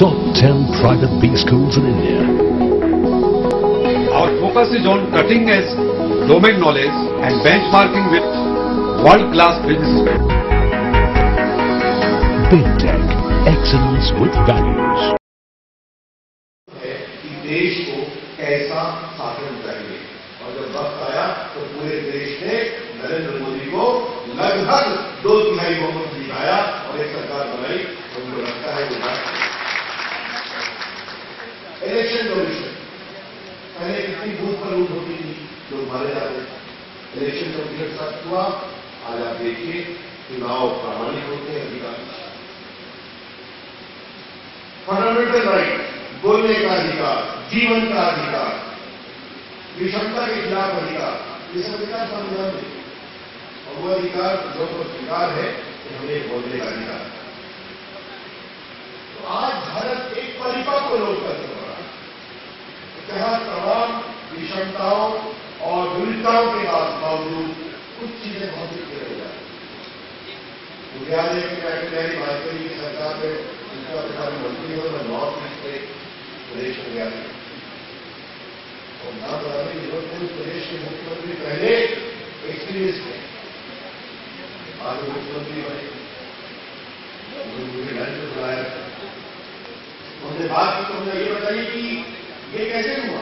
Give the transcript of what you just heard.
top 10 private B schools in India. Our focus is on cutting edge domain knowledge and benchmarking with world-class business. Big Tech. Excellence with values. है कि देश को कैसा शासन चाहिए और जब वक्त आया तो पूरे देश ने नरेंद्र मोदी को लगभग दो तिहाई बहुमत दिखाया और एक सरकार बनाई लूट होती लोग मारे जाते इलेक्शन कमीशन सख्त हुआ। आज आप देखिए, चुनाव प्रामाणिक होते हैं, अधिकार फंडामेंटल राइट बोलने का अधिकार, जीवन का अधिकार, विषमता के खिलाफ अधिकार, ये सब अधिकार संविधान में और वो अधिकार जो तो स्वीकार है, कि हमें बोलने का अधिकार। तो आज भारत एक परिपक्व लोकतंत्र बना है जहाँ तमाम विषमताओं और विविधताओं के बावजूद कुछ चीज़ें बहुत स्थिर हो जाती मुझे है कि वाजपेयी की सरकार में उनका प्रधानमंत्री हो, मैं नॉर्थ ईस्ट में प्रदेश में गया और नाम बताने ज़रूरत नहीं प्रदेश के मुख्यमंत्री पहले एक्सपीरियंस में मुख्यमंत्री बने। मुझे लंच में बुलाया उन्होंने बात की तो उन्होंने ये बताइए कि ये कैसे हुआ?